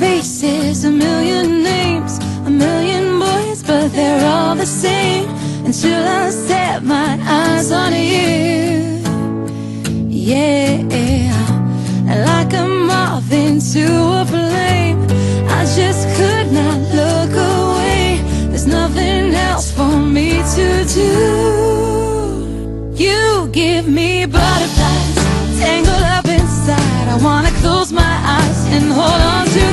faces, a million names, a million boys, but they're all the same until I set my eyes on you. Yeah, like a moth into a flame, I just could not look away. There's nothing else for me to do. You give me butterflies, tangled up inside. I wanna close my eyes and hold on to.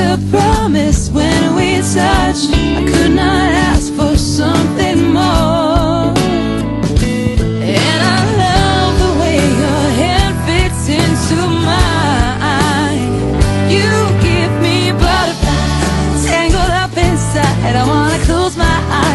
A promise when we touch. I could not ask for something more. And I love the way your hand fits into mine. You give me butterflies tangled up inside. I wanna close my eyes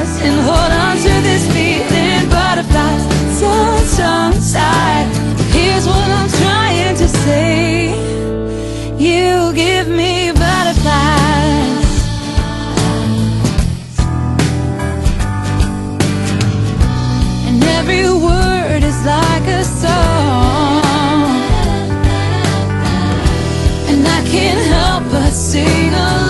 help but sing along.